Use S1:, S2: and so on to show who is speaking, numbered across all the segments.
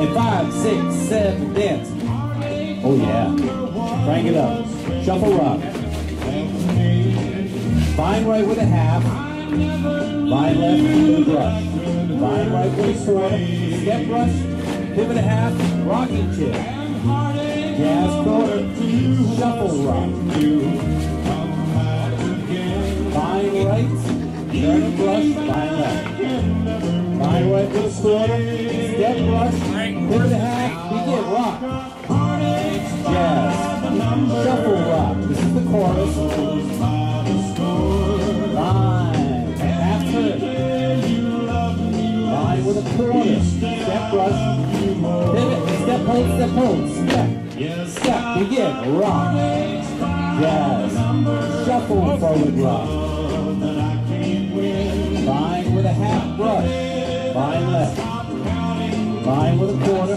S1: And five, six, seven, dance. Oh yeah. Crank it up. Shuffle rock. Vine right with a half. Vine left with a brush. Vine right with a quarter. Step brush. Pivot a half. Rocking chair. Jazz quarter. Shuffle rock. Vine right. Turn a brush. Vine left. Right with a quarter. Step brush. A half. Begin. Rock. Jazz. Shuffle rock. This is the chorus. Turn. With a quarter. Step. Step hold. Step hold. Step. Step. Begin. Rock. Jazz. Shuffle forward rock. Brush. Vine left. Vine with a quarter.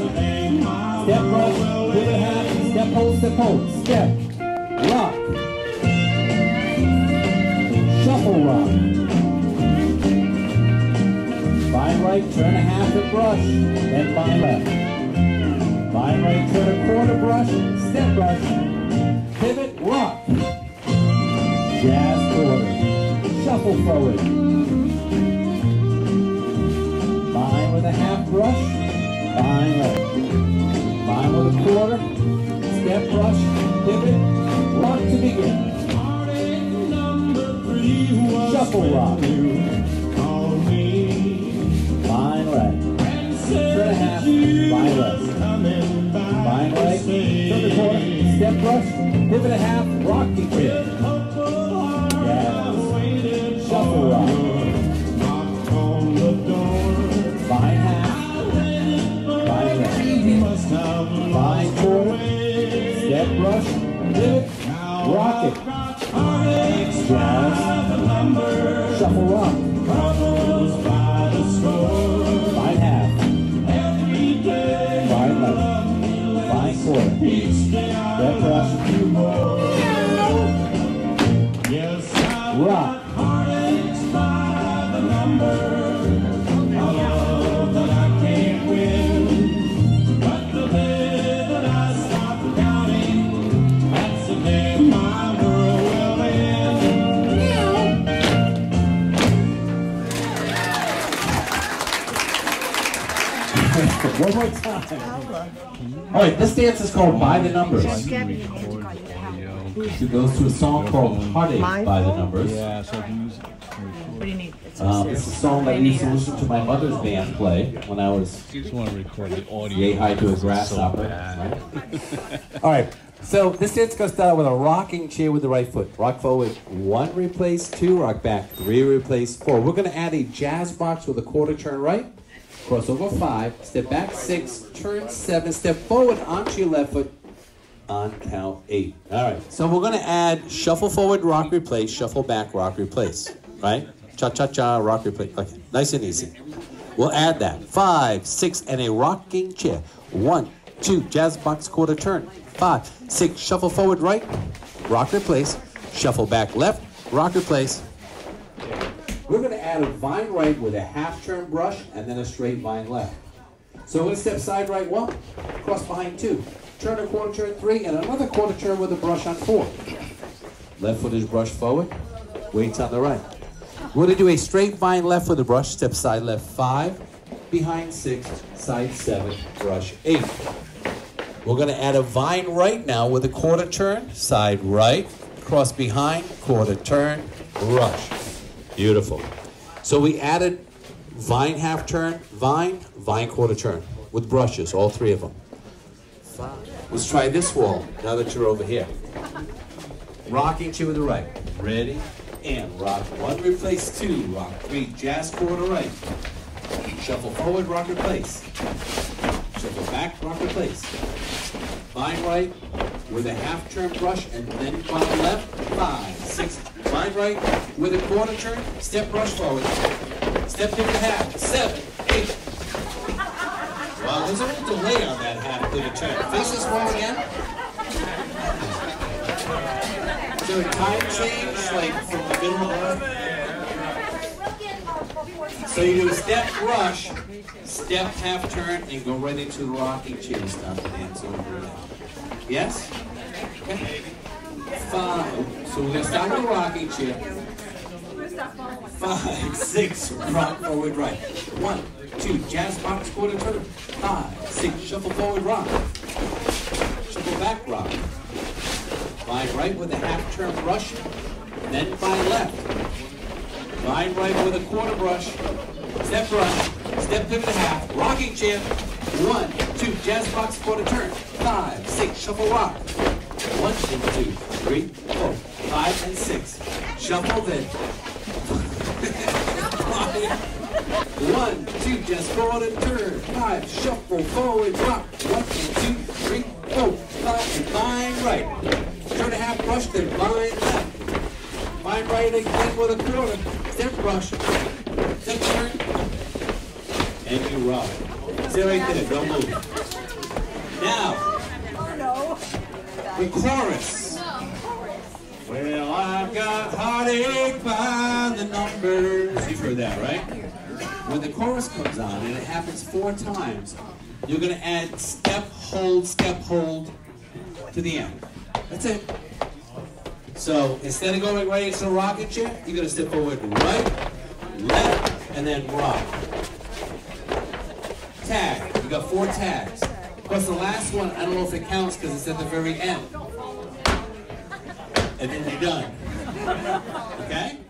S1: Step brush. Pivot half. Step hold. Step hold. Step. Rock. Shuffle rock. Vine right, turn a half and brush, then vine left. Vine right, turn a quarter brush, step brush, pivot, rock. Jazz quarter, shuffle forward. Brush, vine left. Uh, with a quarter, step brush, pivot, rock to begin. Shuffle rock. Vine right. Turn turn the quarter, step brush, pivot a half, rocking chair. Yes. Jazz. Shuffle rock. Vine half. Vine left. Vine quarter. Step brush. More time. All right, this dance is called By the Numbers. It goes to a song called Heartache by the Numbers.
S2: Yeah, so he's.
S3: What do you need? It's
S1: Um, it's a song that I used to listen to my mother's band play when I was
S2: Just want to record the
S1: yay high to a
S2: because so
S1: grasshopper.
S2: bad.
S1: All right, so this dance goes down with a rocking chair with the right foot. Rock forward, one replace two, rock back, three replace four. We're gonna add a jazz box with a quarter turn right, cross over five, step back six, turn seven, step forward onto your left foot, on count eight. All right, so we're gonna add shuffle forward, rock replace, shuffle back, rock replace, right? Cha cha cha, rock replace. Okay, nice and easy. We'll add that. Five, six, and a rocking chair. One, two, jazz box quarter turn. Five, six, shuffle forward right, rock replace, shuffle back left, rock replace. Add a vine right with a half turn brush and then a straight vine left. So we're gonna step side right one, cross behind two, turn a quarter turn three, and another quarter turn with a brush on four. Left foot is brush forward, weights on the right. We're gonna do a straight vine left with a brush, step side left five, behind six, side seven, brush eight. We're gonna add a vine right now with a quarter turn, side right, cross behind, quarter turn, brush. Beautiful. So we added vine half turn, vine, vine quarter turn with brushes, all three of them. Let's try this wall now that you're over here. Rocking two to the right. Ready? And rock one, replace two. Rock three, jazz quarter right. Shuffle forward, rock replace. Shuffle back, rock replace. Vine right with a half turn brush and then vine left. Five, six, right with a quarter turn, step brush forward. Step pivot half, seven, eight. Wow, there's a little delay on that half pivot turn. Face this wall again. Is there a time change, like from the middle of earth? So you do a step rush, step half turn, and go right into the rocking chair stop dance over it. Yes? Okay. Five. So gonna start the rocking chair. Five, six, rock forward right. One, two, jazz box quarter turn. Five, six, shuffle forward rock. Shuffle back rock. Vine right with a half turn brush. Then vine left. Vine right with a quarter brush. Step brush. Step pivot a half. Rocking chair. One, two, jazz box quarter turn. Five, six, shuffle rock. One, two, three, four, five, and six. Shuffle then. One, two, just forward and turn. Five, shuffle forward, rock. One, two, three, four, five, and vine right. Turn a half brush, then vine left. Vine right again with a quarter. Step brush. Step turn. And you rock. Stay right there, don't move. Now, the chorus. Well, I've got heartache by the numbers. You've heard that, right? When the chorus comes on and it happens four times, you're going to add step, hold, step, hold to the end. That's it. So instead of going right into the rocket chair, you're going to step forward right, left, and then rock. Tag. You got four tags. Course, the last one, I don't know if it counts because it's at the very end. And then you're done. Okay?